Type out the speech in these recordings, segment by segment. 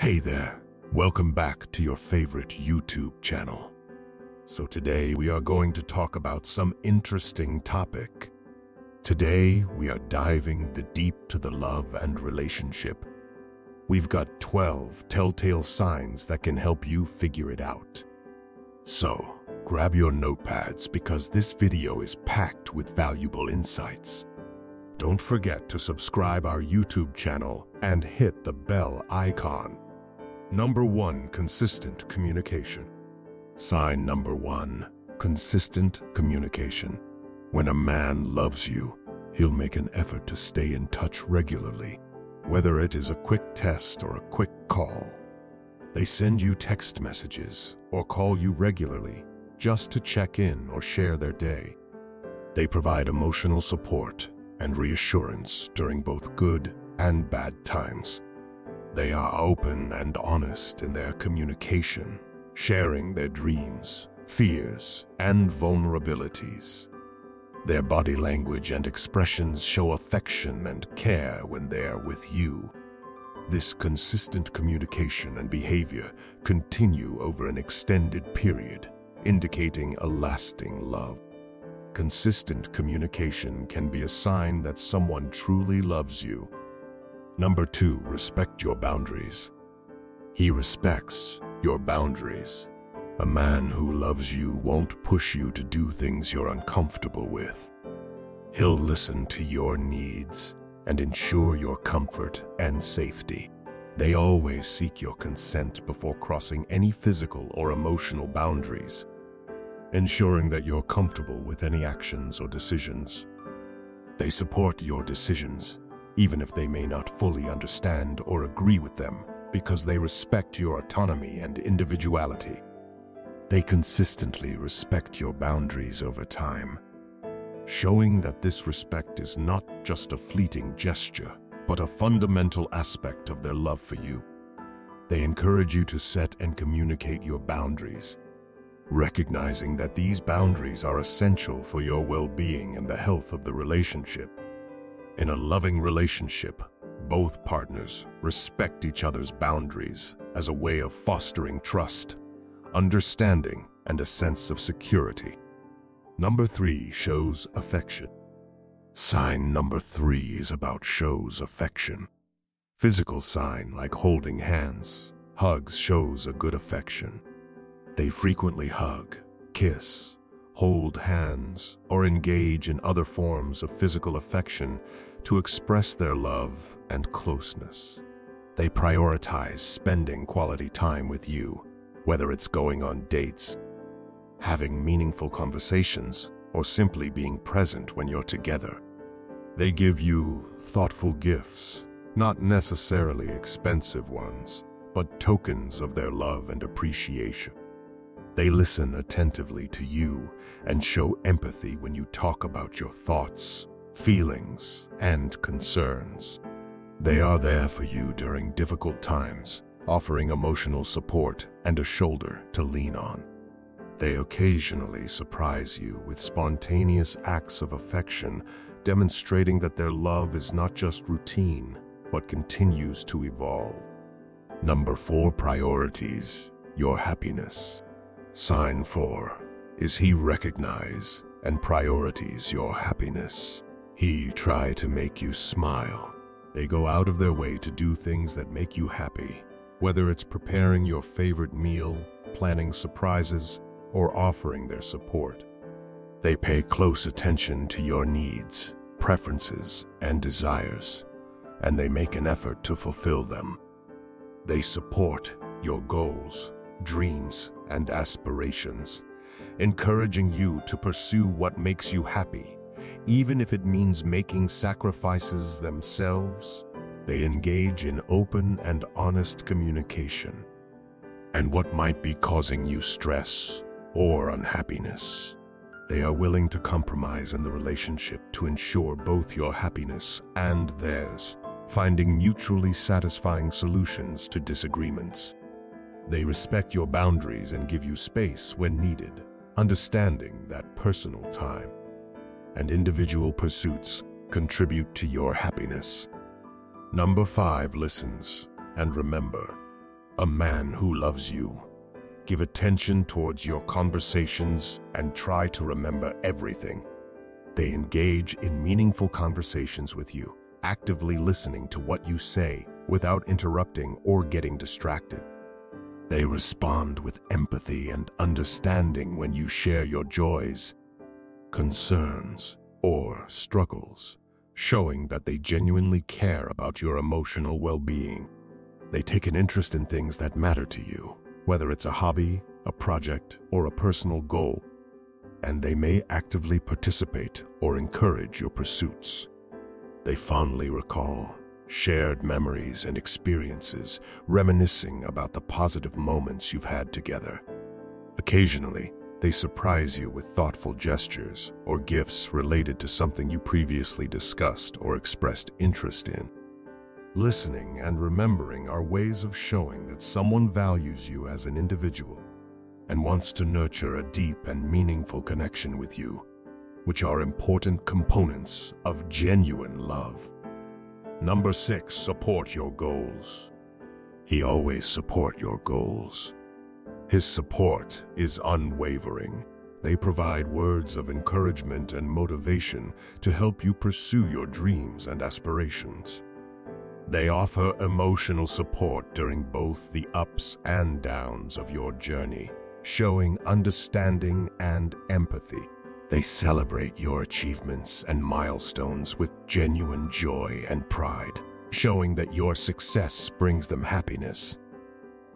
Hey there, welcome back to your favorite YouTube channel. So today we are going to talk about some interesting topic. Today we are diving the deep to the love and relationship. We've got 12 telltale signs that can help you figure it out. So, grab your notepads because this video is packed with valuable insights. Don't forget to subscribe our YouTube channel and hit the bell icon. Number one, consistent communication. Sign number one, consistent communication. When a man loves you, he'll make an effort to stay in touch regularly, whether it is a quick test or a quick call. They send you text messages or call you regularly just to check in or share their day. They provide emotional support and reassurance during both good and bad times. They are open and honest in their communication, sharing their dreams, fears, and vulnerabilities. Their body language and expressions show affection and care when they are with you. This consistent communication and behavior continue over an extended period, indicating a lasting love. Consistent communication can be a sign that someone truly loves you Number two, respect your boundaries. He respects your boundaries. A man who loves you won't push you to do things you're uncomfortable with. He'll listen to your needs and ensure your comfort and safety. They always seek your consent before crossing any physical or emotional boundaries, ensuring that you're comfortable with any actions or decisions. They support your decisions even if they may not fully understand or agree with them, because they respect your autonomy and individuality. They consistently respect your boundaries over time, showing that this respect is not just a fleeting gesture, but a fundamental aspect of their love for you. They encourage you to set and communicate your boundaries, recognizing that these boundaries are essential for your well-being and the health of the relationship. In a loving relationship, both partners respect each other's boundaries as a way of fostering trust, understanding, and a sense of security. Number three shows affection. Sign number three is about shows affection. Physical sign like holding hands, hugs shows a good affection. They frequently hug, kiss, hold hands, or engage in other forms of physical affection to express their love and closeness. They prioritize spending quality time with you, whether it's going on dates, having meaningful conversations, or simply being present when you're together. They give you thoughtful gifts, not necessarily expensive ones, but tokens of their love and appreciation. They listen attentively to you and show empathy when you talk about your thoughts, feelings, and concerns. They are there for you during difficult times, offering emotional support and a shoulder to lean on. They occasionally surprise you with spontaneous acts of affection, demonstrating that their love is not just routine, but continues to evolve. Number four priorities, your happiness. Sign 4. Is he recognize and priorities your happiness? He try to make you smile. They go out of their way to do things that make you happy, whether it's preparing your favorite meal, planning surprises, or offering their support. They pay close attention to your needs, preferences, and desires, and they make an effort to fulfill them. They support your goals, dreams, and aspirations, encouraging you to pursue what makes you happy, even if it means making sacrifices themselves. They engage in open and honest communication. And what might be causing you stress or unhappiness? They are willing to compromise in the relationship to ensure both your happiness and theirs, finding mutually satisfying solutions to disagreements. They respect your boundaries and give you space when needed, understanding that personal time and individual pursuits contribute to your happiness. Number five listens, and remember, a man who loves you. Give attention towards your conversations and try to remember everything. They engage in meaningful conversations with you, actively listening to what you say without interrupting or getting distracted. They respond with empathy and understanding when you share your joys, concerns, or struggles, showing that they genuinely care about your emotional well-being. They take an interest in things that matter to you, whether it's a hobby, a project, or a personal goal, and they may actively participate or encourage your pursuits. They fondly recall shared memories and experiences, reminiscing about the positive moments you've had together. Occasionally, they surprise you with thoughtful gestures or gifts related to something you previously discussed or expressed interest in. Listening and remembering are ways of showing that someone values you as an individual and wants to nurture a deep and meaningful connection with you, which are important components of genuine love. Number six, support your goals. He always support your goals. His support is unwavering. They provide words of encouragement and motivation to help you pursue your dreams and aspirations. They offer emotional support during both the ups and downs of your journey, showing understanding and empathy. They celebrate your achievements and milestones with genuine joy and pride, showing that your success brings them happiness.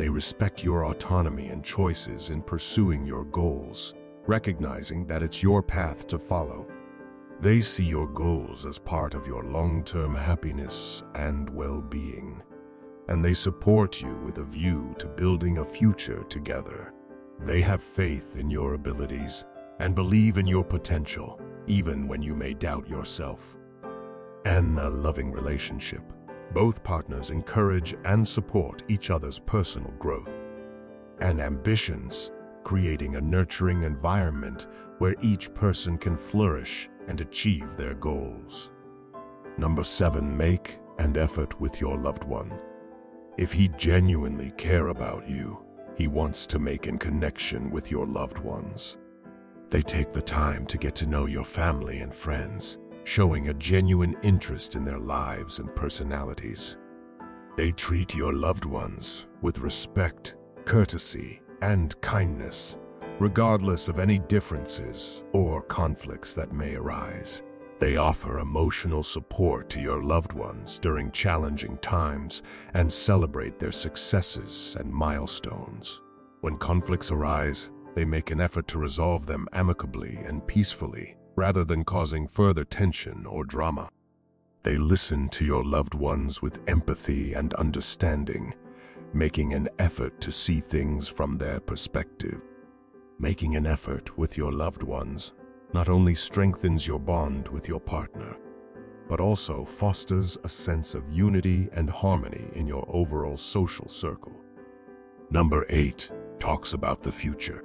They respect your autonomy and choices in pursuing your goals, recognizing that it's your path to follow. They see your goals as part of your long-term happiness and well-being, and they support you with a view to building a future together. They have faith in your abilities and believe in your potential, even when you may doubt yourself. And a loving relationship. Both partners encourage and support each other's personal growth and ambitions, creating a nurturing environment where each person can flourish and achieve their goals. Number seven, make and effort with your loved one. If he genuinely care about you, he wants to make in connection with your loved ones. They take the time to get to know your family and friends, showing a genuine interest in their lives and personalities. They treat your loved ones with respect, courtesy, and kindness, regardless of any differences or conflicts that may arise. They offer emotional support to your loved ones during challenging times and celebrate their successes and milestones. When conflicts arise, they make an effort to resolve them amicably and peacefully, rather than causing further tension or drama. They listen to your loved ones with empathy and understanding, making an effort to see things from their perspective. Making an effort with your loved ones not only strengthens your bond with your partner, but also fosters a sense of unity and harmony in your overall social circle. Number 8 talks about the future.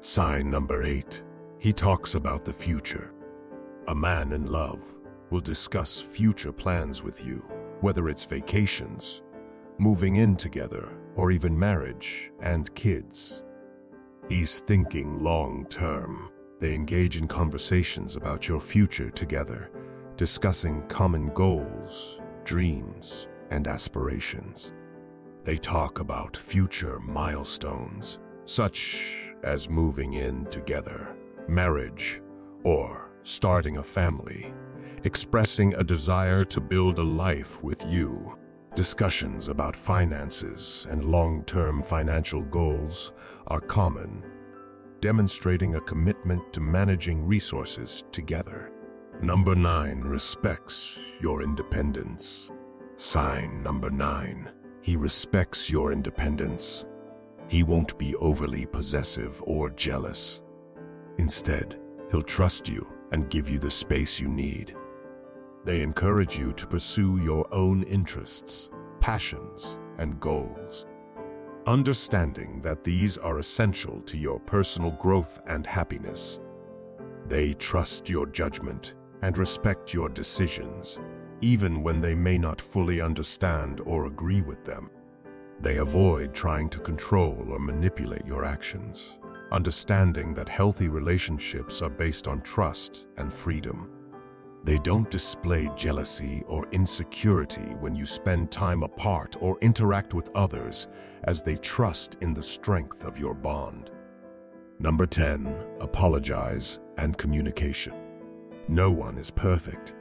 Sign number 8. He talks about the future. A man in love will discuss future plans with you, whether it's vacations, moving in together, or even marriage and kids. He's thinking long term. They engage in conversations about your future together, discussing common goals, dreams, and aspirations. They talk about future milestones, such as moving in together, marriage, or starting a family, expressing a desire to build a life with you. Discussions about finances and long-term financial goals are common, demonstrating a commitment to managing resources together. Number 9 respects your independence. Sign number 9. He respects your independence. He won't be overly possessive or jealous. Instead, he'll trust you and give you the space you need. They encourage you to pursue your own interests, passions, and goals. Understanding that these are essential to your personal growth and happiness. They trust your judgment and respect your decisions, even when they may not fully understand or agree with them. They avoid trying to control or manipulate your actions, understanding that healthy relationships are based on trust and freedom. They don't display jealousy or insecurity when you spend time apart or interact with others as they trust in the strength of your bond. Number 10. Apologize and communication. No one is perfect.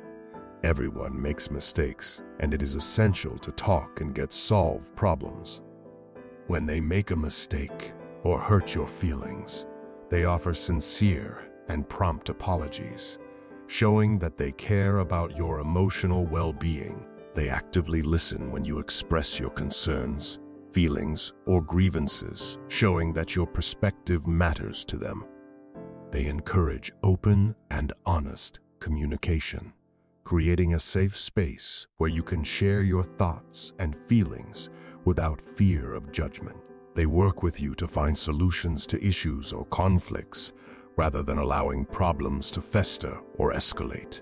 Everyone makes mistakes, and it is essential to talk and get solved problems. When they make a mistake or hurt your feelings, they offer sincere and prompt apologies showing that they care about your emotional well-being. They actively listen when you express your concerns, feelings, or grievances, showing that your perspective matters to them. They encourage open and honest communication, creating a safe space where you can share your thoughts and feelings without fear of judgment. They work with you to find solutions to issues or conflicts rather than allowing problems to fester or escalate.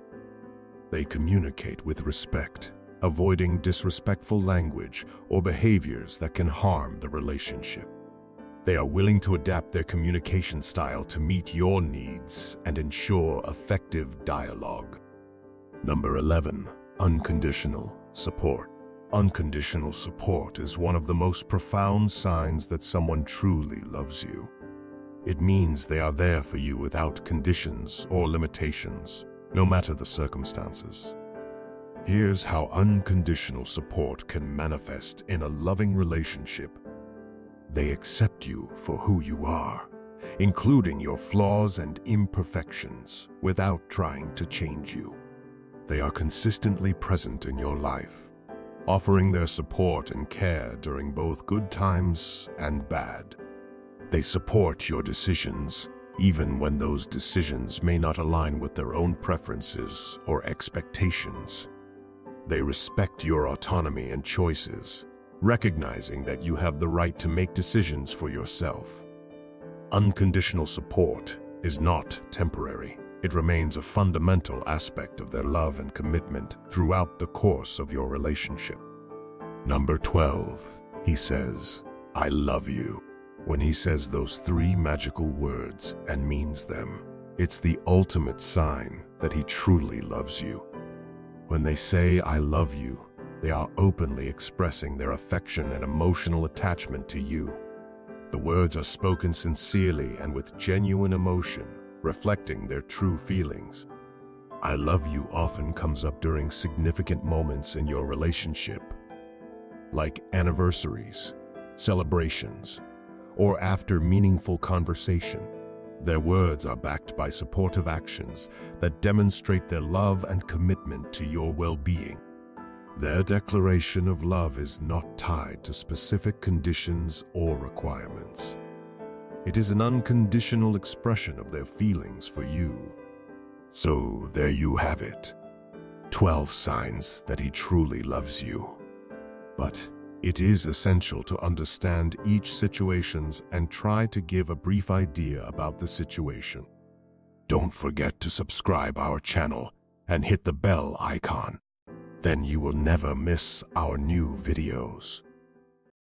They communicate with respect, avoiding disrespectful language or behaviors that can harm the relationship. They are willing to adapt their communication style to meet your needs and ensure effective dialogue. Number 11. Unconditional support. Unconditional support is one of the most profound signs that someone truly loves you. It means they are there for you without conditions or limitations, no matter the circumstances. Here's how unconditional support can manifest in a loving relationship. They accept you for who you are, including your flaws and imperfections, without trying to change you. They are consistently present in your life, offering their support and care during both good times and bad. They support your decisions, even when those decisions may not align with their own preferences or expectations. They respect your autonomy and choices, recognizing that you have the right to make decisions for yourself. Unconditional support is not temporary. It remains a fundamental aspect of their love and commitment throughout the course of your relationship. Number 12, he says, I love you. When he says those three magical words and means them, it's the ultimate sign that he truly loves you. When they say, I love you, they are openly expressing their affection and emotional attachment to you. The words are spoken sincerely and with genuine emotion, reflecting their true feelings. I love you often comes up during significant moments in your relationship, like anniversaries, celebrations, or after meaningful conversation. Their words are backed by supportive actions that demonstrate their love and commitment to your well-being. Their declaration of love is not tied to specific conditions or requirements. It is an unconditional expression of their feelings for you. So there you have it. 12 signs that he truly loves you. But it is essential to understand each situations and try to give a brief idea about the situation. Don't forget to subscribe our channel and hit the bell icon. Then you will never miss our new videos.